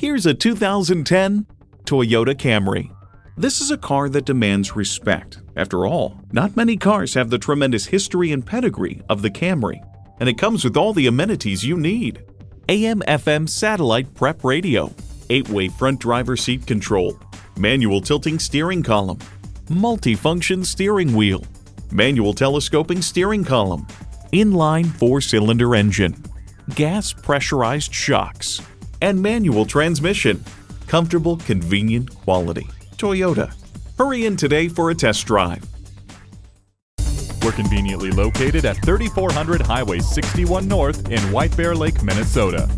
Here's a 2010 Toyota Camry. This is a car that demands respect. After all, not many cars have the tremendous history and pedigree of the Camry, and it comes with all the amenities you need. AM FM satellite prep radio, 8-way front driver seat control, manual tilting steering column, multifunction steering wheel, manual telescoping steering column, inline four-cylinder engine, gas pressurized shocks, and manual transmission. Comfortable, convenient quality. Toyota. Hurry in today for a test drive. We're conveniently located at 3400 Highway 61 North in White Bear Lake, Minnesota.